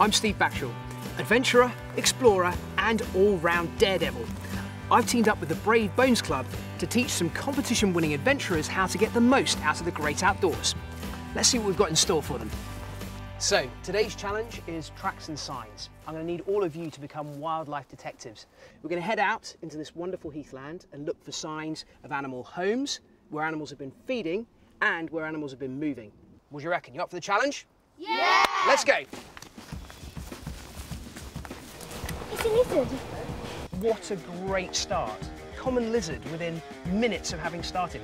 I'm Steve Backshall, adventurer, explorer, and all-round daredevil. I've teamed up with the Brave Bones Club to teach some competition-winning adventurers how to get the most out of the great outdoors. Let's see what we've got in store for them. So, today's challenge is tracks and signs. I'm going to need all of you to become wildlife detectives. We're going to head out into this wonderful heathland and look for signs of animal homes, where animals have been feeding, and where animals have been moving. What do you reckon? You up for the challenge? Yeah! Let's go! Lizard. What a great start. Common lizard within minutes of having started.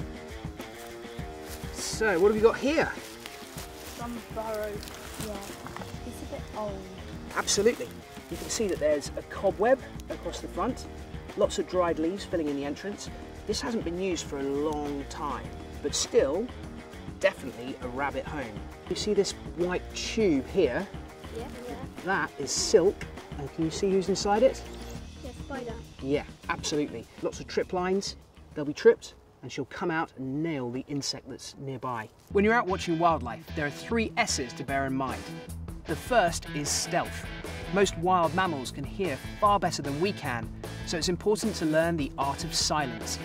So, what have we got here? Some burrow. Yeah. It's a bit old. Absolutely. You can see that there's a cobweb across the front, lots of dried leaves filling in the entrance. This hasn't been used for a long time, but still, definitely a rabbit home. You see this white tube here? Yeah. That is silk, and can you see who's inside it? Yeah, spider. Yeah, absolutely. Lots of trip lines. They'll be tripped and she'll come out and nail the insect that's nearby. When you're out watching wildlife, there are three S's to bear in mind. The first is stealth. Most wild mammals can hear far better than we can, so it's important to learn the art of silence.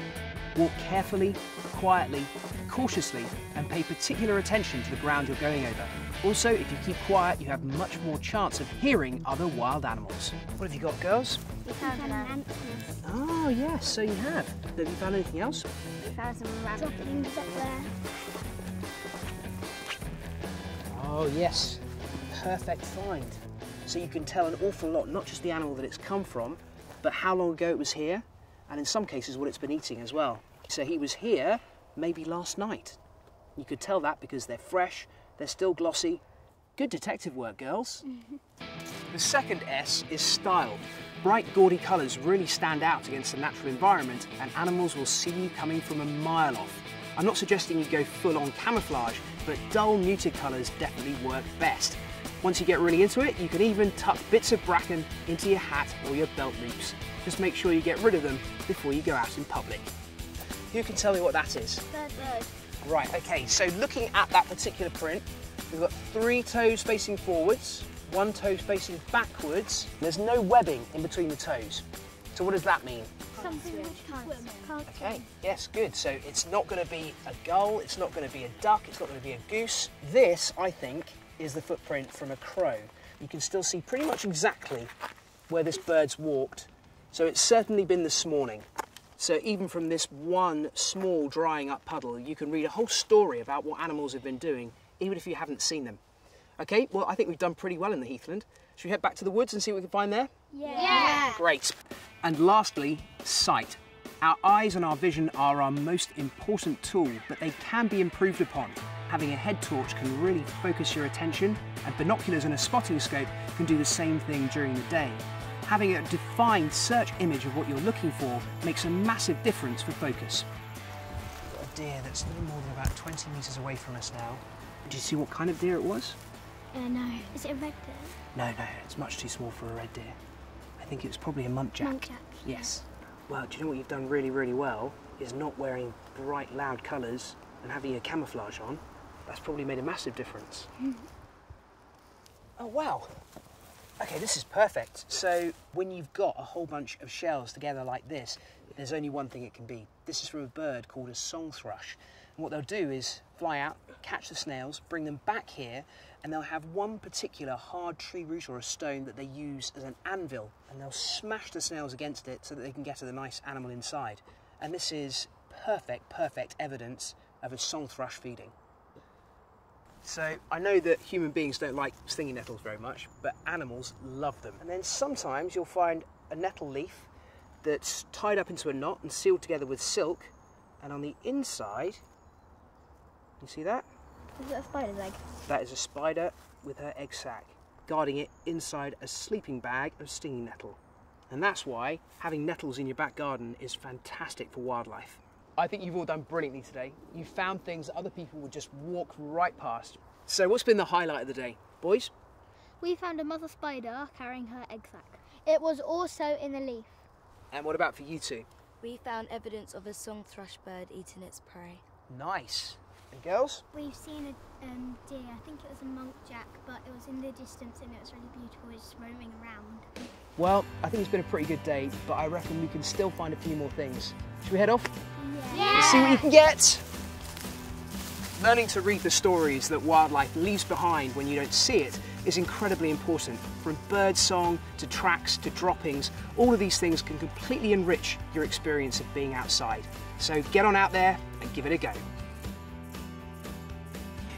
Walk carefully, quietly, cautiously, and pay particular attention to the ground you're going over. Also, if you keep quiet, you have much more chance of hearing other wild animals. What have you got, girls? We found an ant nest. Oh, yes, so you have. Have you found anything else? We found some droppings up there. Oh, yes. Perfect find. So you can tell an awful lot, not just the animal that it's come from, but how long ago it was here, and in some cases what it's been eating as well. So he was here maybe last night. You could tell that because they're fresh, they're still glossy. Good detective work, girls. the second S is style. Bright, gaudy colours really stand out against the natural environment, and animals will see you coming from a mile off. I'm not suggesting you go full on camouflage, but dull, muted colours definitely work best. Once you get really into it, you can even tuck bits of bracken into your hat or your belt loops. Just make sure you get rid of them before you go out in public. Who can tell me what that is? Bird, bird. Right, okay, so looking at that particular print, we've got three toes facing forwards, one toe facing backwards. There's no webbing in between the toes. So what does that mean? Something which can't, can't Okay, yes, good. So it's not going to be a gull, it's not going to be a duck, it's not going to be a goose. This, I think, is the footprint from a crow. You can still see pretty much exactly where this bird's walked. So it's certainly been this morning. So even from this one small drying up puddle, you can read a whole story about what animals have been doing, even if you haven't seen them. Okay, well, I think we've done pretty well in the heathland. Should we head back to the woods and see what we can find there? Yeah. Great. And lastly, sight. Our eyes and our vision are our most important tool, but they can be improved upon. Having a head torch can really focus your attention, and binoculars and a spotting scope can do the same thing during the day. Having a defined search image of what you're looking for makes a massive difference for focus. We've got a deer that's no more than about 20 metres away from us now. Did you see what kind of deer it was? Uh, no. Is it a red deer? No, no, it's much too small for a red deer. I think it was probably a muntjac. Muntjac. Yes. Well, do you know what you've done really, really well? Is not wearing bright, loud colours and having your camouflage on. That's probably made a massive difference. Hmm. oh, wow. Okay, this is perfect. So, when you've got a whole bunch of shells together like this, there's only one thing it can be. This is from a bird called a song thrush. And what they'll do is fly out, catch the snails, bring them back here, and they'll have one particular hard tree root or a stone that they use as an anvil, and they'll smash the snails against it so that they can get at the nice animal inside. And this is perfect, perfect evidence of a song thrush feeding. So I know that human beings don't like stinging nettles very much, but animals love them. And then sometimes you'll find a nettle leaf that's tied up into a knot and sealed together with silk, and on the inside, you see that? Is it a spider's egg? That is a spider with her egg sac, guarding it inside a sleeping bag of stinging nettle. And that's why having nettles in your back garden is fantastic for wildlife. I think you've all done brilliantly today. You found things that other people would just walk right past. So, what's been the highlight of the day, boys? We found a mother spider carrying her egg sac. It was also in the leaf. And what about for you two? We found evidence of a song thrush bird eating its prey. Nice. And girls? We've seen a um, deer. I think it was a monkjack, but it was in the distance and it was really beautiful. It was just roaming around. Well, I think it's been a pretty good day, but I reckon we can still find a few more things. Should we head off? Yeah. See what you can get? Learning to read the stories that wildlife leaves behind when you don't see it is incredibly important. From bird song to tracks to droppings, all of these things can completely enrich your experience of being outside. So get on out there and give it a go.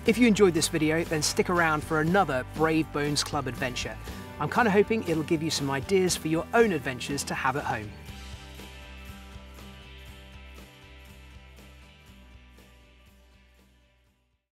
If you enjoyed this video, then stick around for another Brave Bones Club adventure. I'm kind of hoping it'll give you some ideas for your own adventures to have at home.